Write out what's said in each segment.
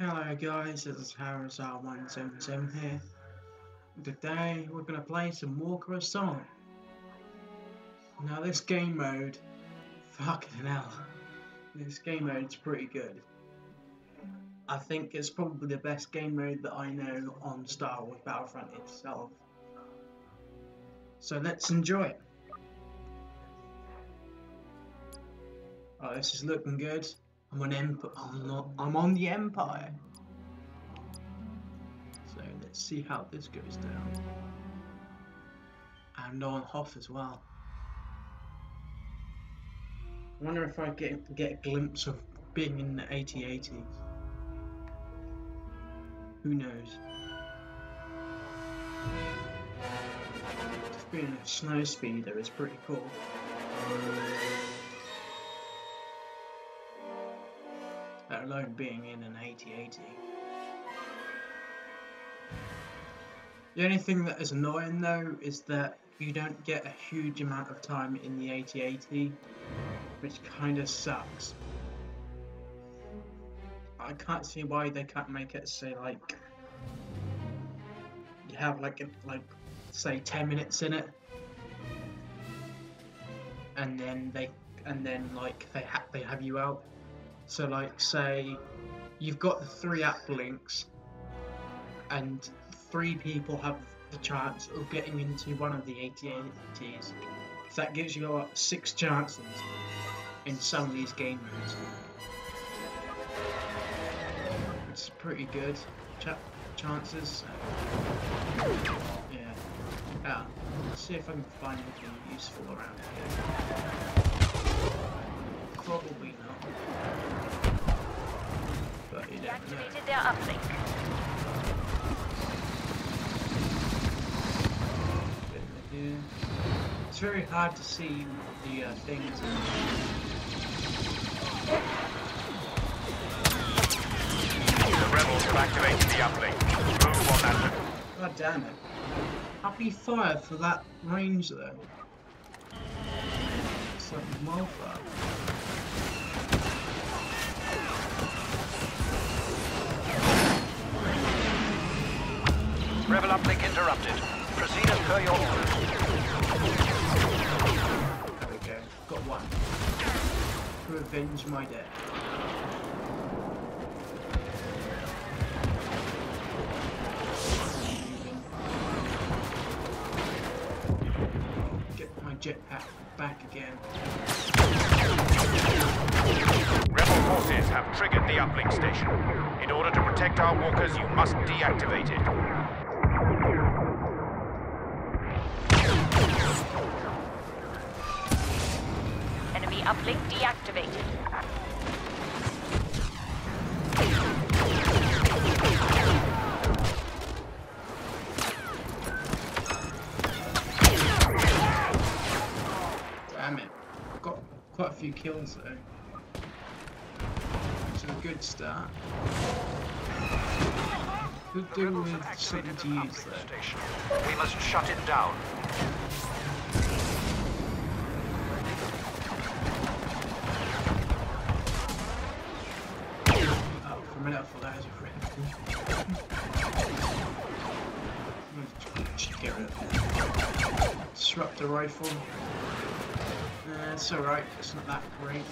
Hello guys, this is Harrizar177 here. Today we're going to play some Walker Assault. Now this game mode, fucking hell, this game mode's pretty good. I think it's probably the best game mode that I know on Star Wars Battlefront itself. So let's enjoy it. Oh, this is looking good. I'm on Emp I'm not I'm on the Empire. So let's see how this goes down. And on Hoth as well. I wonder if I get get a glimpse of being in the AT-ATs. Who knows? Just being a snow speeder is pretty cool. Being in an AT-AT. The only thing that is annoying though is that you don't get a huge amount of time in the AT-AT, which kind of sucks. I can't see why they can't make it say like you have like like say 10 minutes in it and then they and then like they have they have you out so like say you've got the three uplinks and three people have the chance of getting into one of the AT-ATs. So that gives you like six chances in some of these game modes. It's pretty good Ch chances. Yeah. Yeah. Let's see if I can find anything useful around here. Probably not. Deactivated uplink. It's very hard to see the uh, things. The rebels have activated the uplink. Move on that. God damn it. Happy fire for that range though. It's like wildfire. Uplink interrupted. Proceed as per your orders. There we go. Got one. To avenge my death. Get my jetpack back again. Rebel forces have triggered the uplink station. In order to protect our walkers, you must deactivate it. Few kills though. It's a good start. Could do with something to use there. Station. We must shut it down. Oh, for a minute I thought that was a friend. Get rid of it. Disrupt the rifle. It's alright, it's not that great.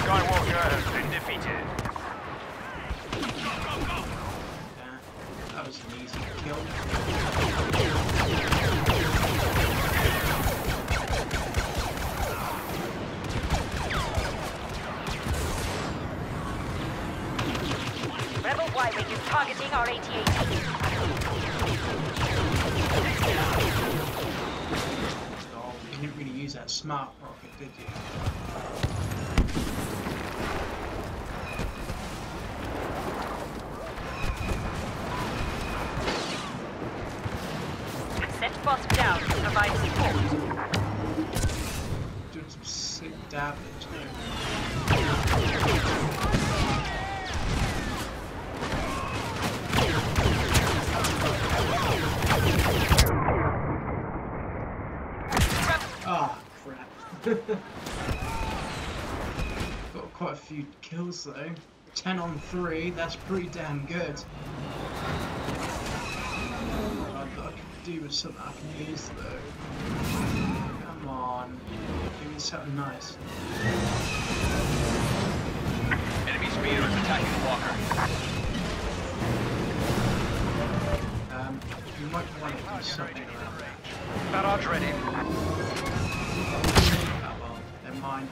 Skywalker has been defeated. Yeah, that was an easy kill. Rebel Y-Wing is targeting our AT-AT. Use that smart rocket, did you? Set boss down to provide support. Doing some sick damage there. Ah, crap. Got quite a few kills though. 10 on 3, that's pretty damn good. I, I could do with something I can use though. Come on. Give me something nice. Enemy speeder is attacking Walker. Um, you might want to do something around that. Barrage ready. Oh well, never mind.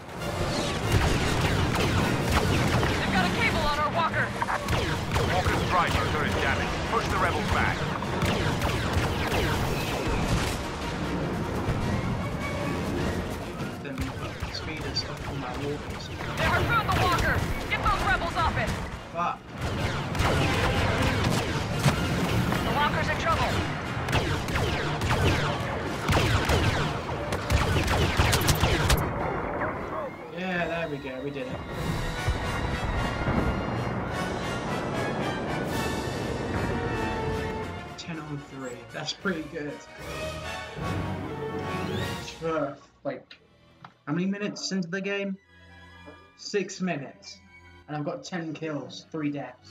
Three. That's pretty good. Uh, like how many minutes into the game? Six minutes. And I've got ten kills, three deaths.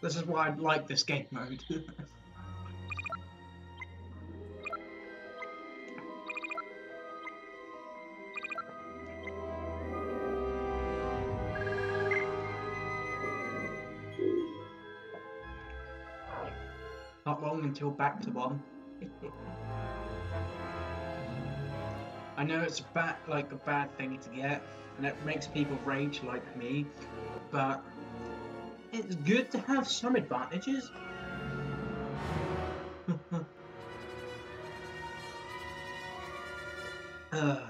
This is why I like this game mode. Not long until back to one. I know it's bad, like a bad thing to get, and it makes people rage like me, but it's good to have some advantages. uh,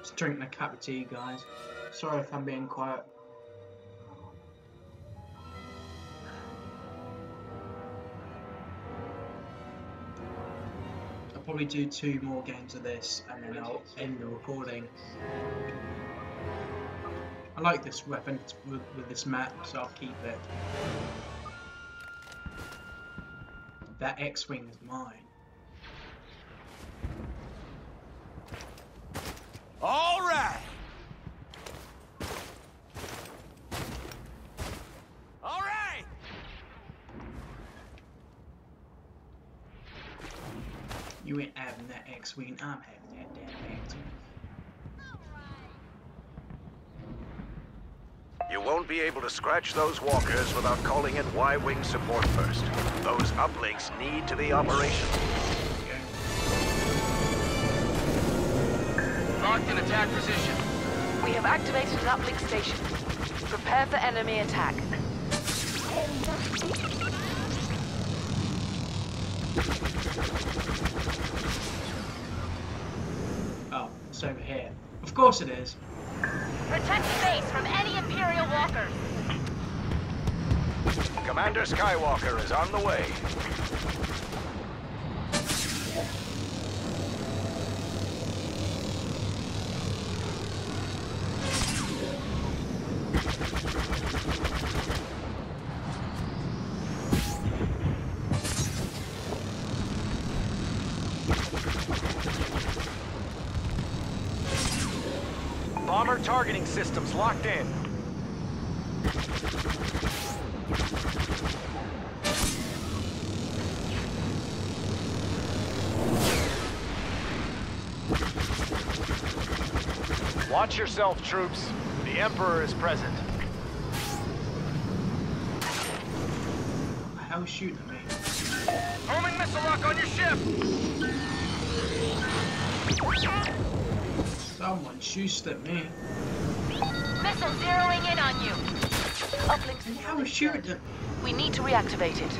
just drinking a cup of tea, guys. Sorry if I'm being quiet. Probably do two more games of this and then I'll end the recording. I like this weapon with, with this map, so I'll keep it. That X-Wing is mine. All right. All right. You ain't having that X-Wing, I'm having that damn X-Wing. You won't be able to scratch those walkers without calling in Y-Wing support first. Those uplinks need to be operational. Locked in attack position. We have activated an uplink station. Prepare for enemy attack. Oh, it's over here. Of course it is. Protect the base from any Imperial walkers. Commander Skywalker is on the way. Targeting systems locked in. Watch yourself, troops. The Emperor is present. Hell's shooting me? Homing missile lock on your ship. Someone shoots at me. Missile zeroing in on you. Uplink And how shooting at We need to reactivate it.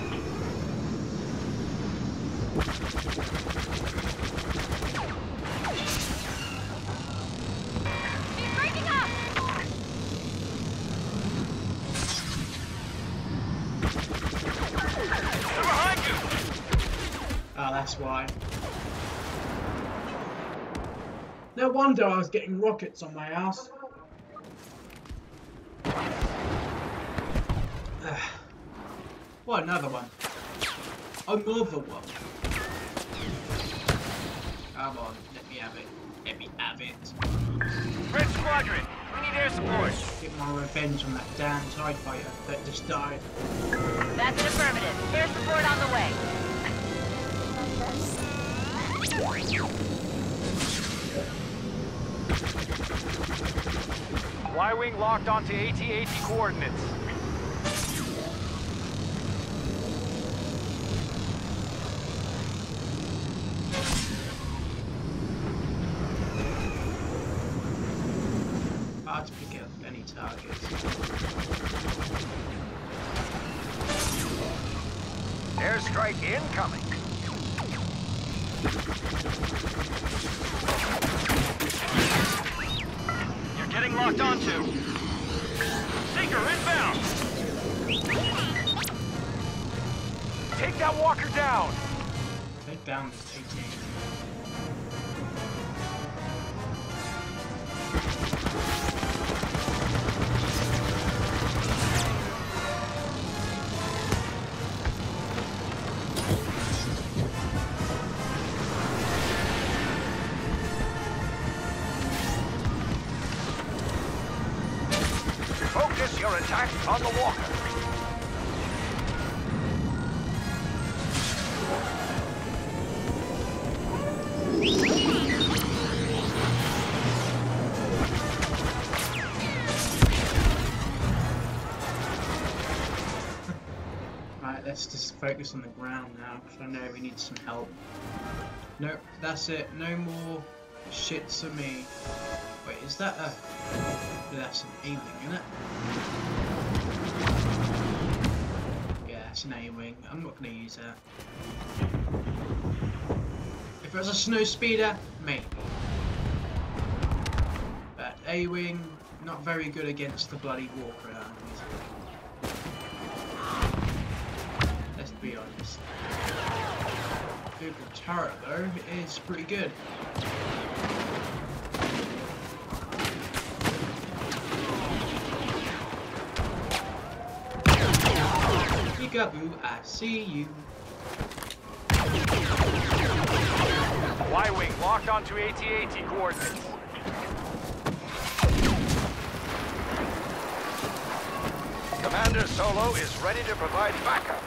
No wonder I was getting rockets on my ass. What another one? Oh, another one. Come on, let me have it. Let me have it. Red Squadron, we need air support. Get my revenge on that damn TIE fighter that just died. That's an affirmative. Air support on the way. Y-Wing locked onto AT-AT coordinates. Hard to pick up any targets. Airstrike incoming. You're getting locked onto. Seeker inbound. Take that walker down. Take down the TT. Attack on the walker. Right, let's just focus on the ground now, because I know we need some help. Nope, that's it. No more shits for me. Wait, is that a... That's an A-wing, isn't it? Yeah, it's an A-wing. I'm not going to use that. If it was a snow speeder, maybe. But A-wing, not very good against the bloody Walker armies. Let's be honest. Google turret though is pretty good. Peekaboo, I see you. Y-Wing locked onto AT-AT coordinates. Commander Solo is ready to provide backup.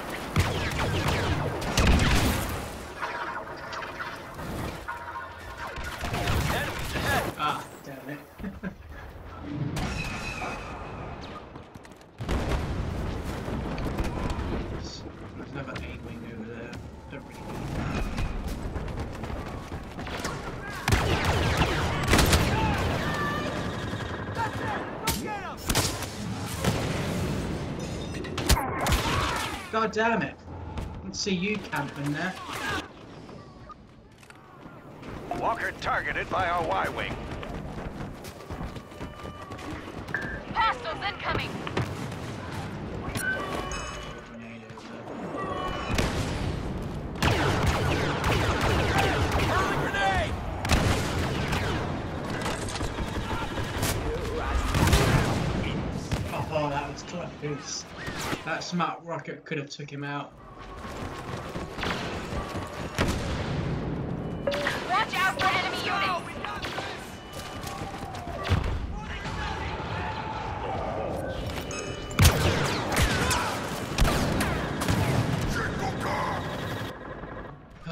Ah, damn it. damn it. Let's see you camping there. Walker targeted by our Y-Wing. Hostiles incoming. Grenade over there. Hurling grenade. Oh, that was close. That smart rocket could have took him out. Watch out for enemy units.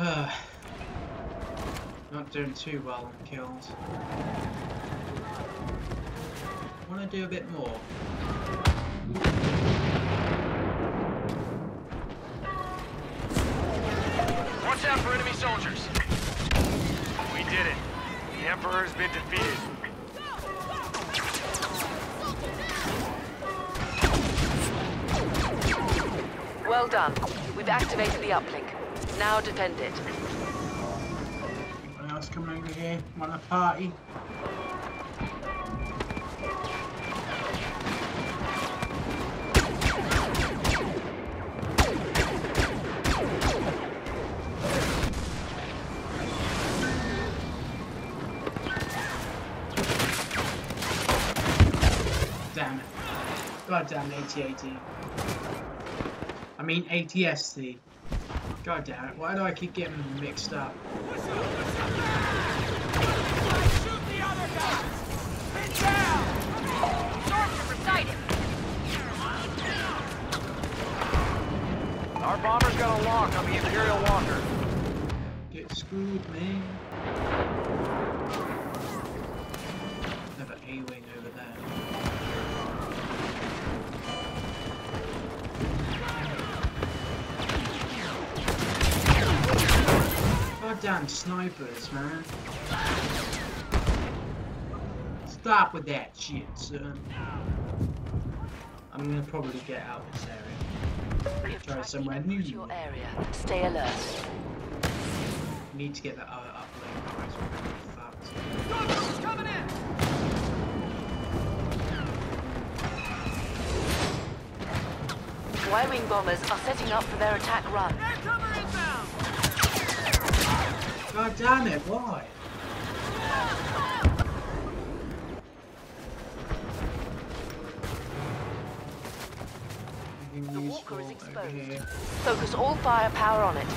Not doing too well on kills. Want to do a bit more. Watch out for enemy soldiers. We did it. The Emperor's been defeated. Well done. We've activated the uplink. Now defend it. Anyone else coming over here? Want a party? Goddamn ATAT. I mean AT-ST. God damn it, why do I keep getting mixed up? Our bomber's got a lock on the Imperial Walker. Get screwed, man. Another A-Wing over there. Goddamn snipers, man. Stop with that shit, son. I'm gonna probably get out of this area. Try somewhere enemy new. your area. Stay alert. Need to get that other uplink, otherwise we're gonna be fucked. coming in! Y-wing bombers are setting up for their attack run. Air cover inbound! God damn it, why? The walker is exposed. Focus all firepower on it.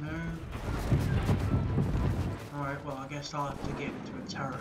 No. Alright, well I guess I'll have to get into a turret.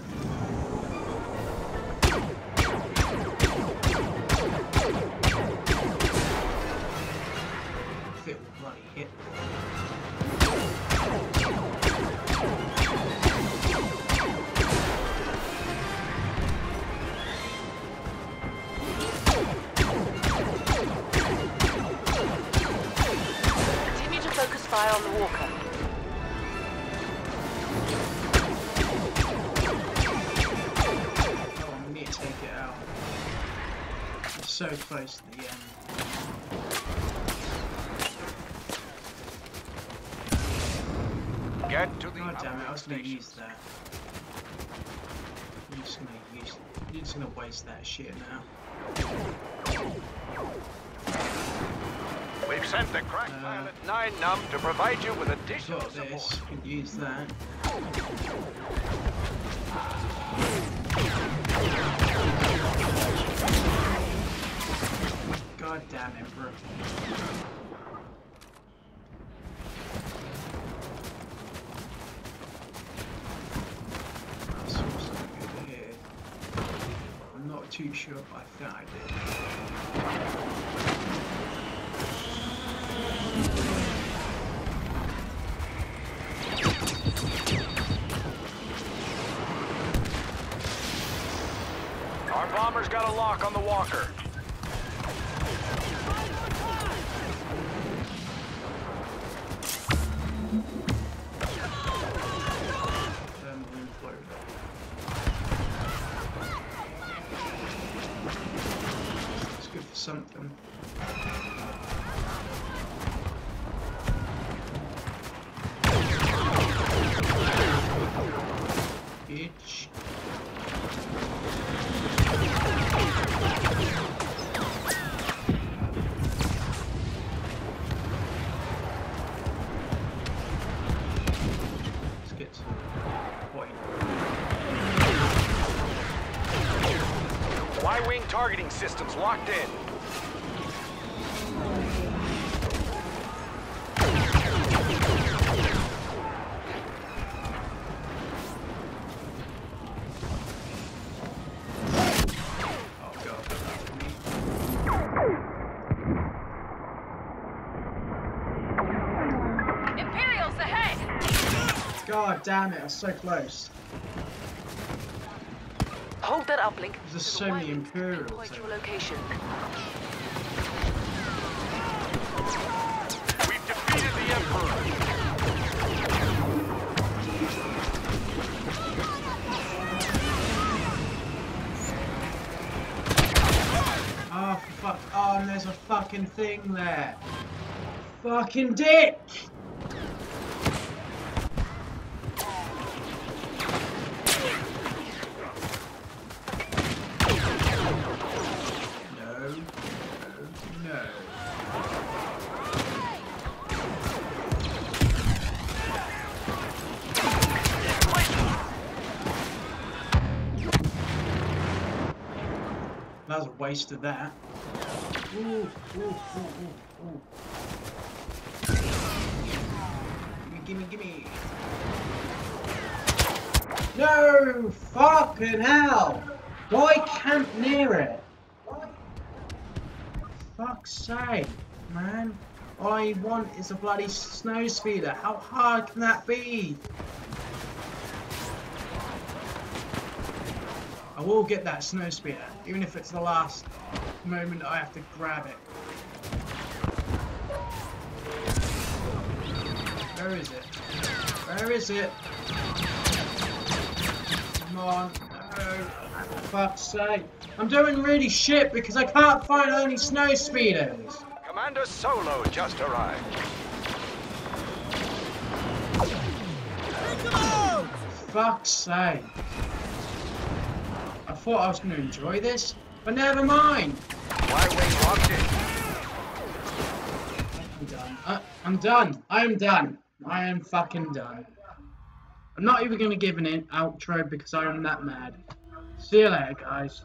Close to the end. Get to the God damn it, I was gonna use that. I'm just gonna use I'm just gonna waste that shit now. We've sent the crack Uh, pilot Nien Nunb to provide you with additional Got this, support. use that. God damn it, bro. I saw something over here. I'm not too sure, but I think I did. Our bomber's got a lock on the walker. Something. Bitch. Targeting systems locked in. Damn it, I was so close. Hold that uplink. There's to so the many Y-wings Imperials pinpoint your there. location. We've defeated the Emperor. Oh, for fuck. Oh, and there's a fucking thing there. Fucking dick! That was a waste of that. Ooh, ooh, ooh, gimme, gimme. No! Fucking hell! Why camp near it? Fuck's sake, man. All I want is a bloody snow speeder. How hard can that be? I will get that snow speeder, even if it's the last moment I have to grab it. Where is it? Where is it? Come on. No. For fuck's sake. I'm doing really shit because I can't find any snow speeders. Commander Solo just arrived. Fuck's sake. I thought I was going to enjoy this, but never mind. Locked in. I'm done. Uh, I'm done. I am done. I am fucking done. I'm not even going to give an outro because I am that mad. See you later, guys.